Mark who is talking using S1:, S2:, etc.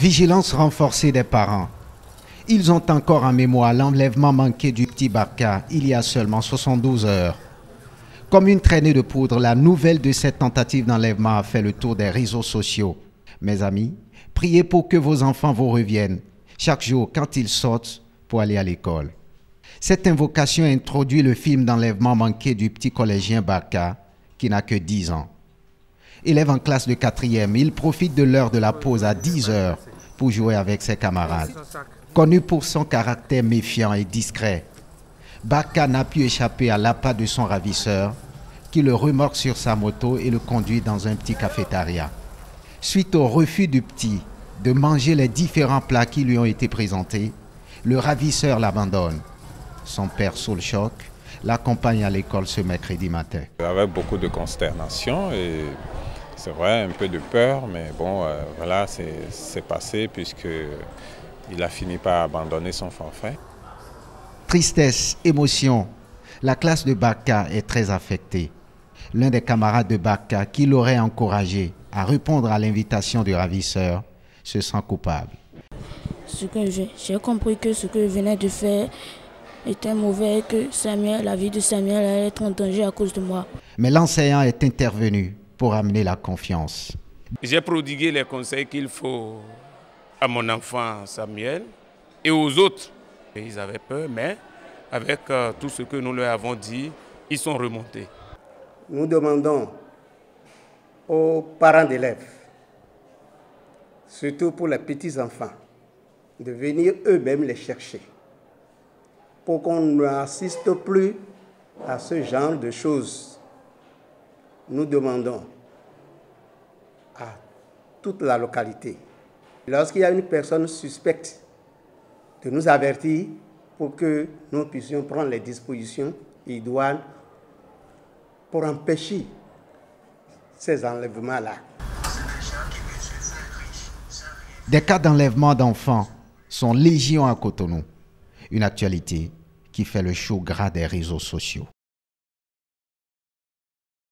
S1: Vigilance renforcée des parents. Ils ont encore en mémoire l'enlèvement manqué du petit Barca il y a seulement 72 heures. Comme une traînée de poudre, la nouvelle de cette tentative d'enlèvement a fait le tour des réseaux sociaux. Mes amis, priez pour que vos enfants vous reviennent chaque jour quand ils sortent pour aller à l'école. Cette invocation introduit le film d'enlèvement manqué du petit collégien Barca qui n'a que 10 ans. Élève en classe de quatrième, il profite de l'heure de la pause à 10 heures pour jouer avec ses camarades. Connu pour son caractère méfiant et discret, Baka n'a pu échapper à l'appât de son ravisseur qui le remorque sur sa moto et le conduit dans un petit cafétéria. Suite au refus du petit de manger les différents plats qui lui ont été présentés, le ravisseur l'abandonne. Son père, sous le choc, l'accompagne à l'école ce mercredi matin.
S2: Avec beaucoup de consternation et c'est vrai, un peu de peur, mais bon, euh, voilà, c'est passé puisqu'il a fini par abandonner son forfait.
S1: Tristesse, émotion. La classe de Baka est très affectée. L'un des camarades de Baka qui l'aurait encouragé à répondre à l'invitation du ravisseur se sent coupable.
S3: J'ai compris que ce que je venais de faire était mauvais et que Samuel, la vie de Samuel allait être en danger à cause de moi.
S1: Mais l'enseignant est intervenu pour amener la confiance.
S4: J'ai prodigué les conseils qu'il faut à mon enfant Samuel et aux autres. ils avaient peur, mais avec euh, tout ce que nous leur avons dit, ils sont remontés.
S5: Nous demandons aux parents d'élèves, surtout pour les petits-enfants, de venir eux-mêmes les chercher pour qu'on n'assiste plus à ce genre de choses nous demandons à toute la localité, lorsqu'il y a une personne suspecte, de nous avertir pour que nous puissions prendre les dispositions idoines pour empêcher ces enlèvements-là.
S1: Des cas d'enlèvement d'enfants sont légion à Cotonou, une actualité qui fait le chaud gras des réseaux sociaux.